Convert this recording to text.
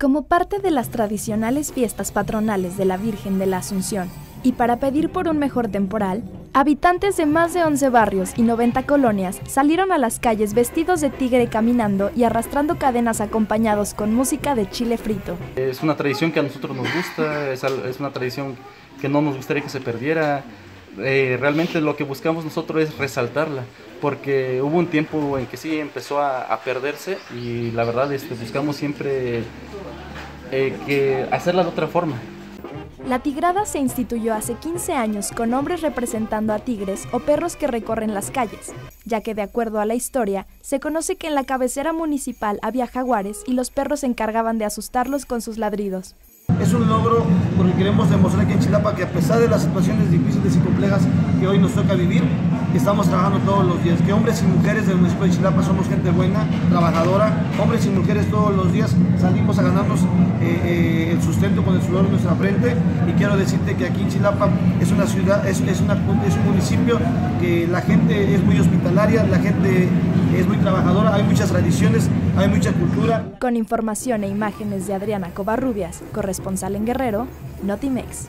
Como parte de las tradicionales fiestas patronales de la Virgen de la Asunción y para pedir por un mejor temporal, habitantes de más de 11 barrios y 90 colonias salieron a las calles vestidos de tigre caminando y arrastrando cadenas acompañados con música de chile frito. Es una tradición que a nosotros nos gusta, es, una tradición que no nos gustaría que se perdiera. Eh, realmente lo que buscamos nosotros es resaltarla, porque hubo un tiempo en que sí empezó a, perderse y la verdad este, buscamos siempre eh, que hacerla de otra forma. La tigrada se instituyó hace 15 años con hombres representando a tigres o perros que recorren las calles, ya que de acuerdo a la historia, se conoce que en la cabecera municipal había jaguares y los perros se encargaban de asustarlos con sus ladridos. Es un logro porque queremos demostrar aquí en Chilapa que a pesar de las situaciones difíciles y complejas que hoy nos toca vivir, estamos trabajando todos los días, que hombres y mujeres del municipio de Chilapa somos gente buena, trabajadora, hombres y mujeres todos los días salimos a ganarnos eh, eh, el sustento con el sudor de nuestra frente y quiero decirte que aquí en Chilapa es una ciudad, es, es, una, es un municipio que la gente es muy hospitalaria, la gente es muy trabajadora, hay muchas tradiciones, hay mucha cultura. Con información e imágenes de Adriana Covarrubias, corresponsal en Guerrero, Notimex.